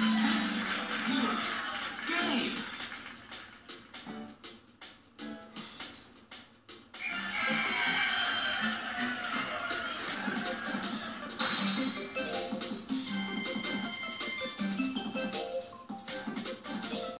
Yes.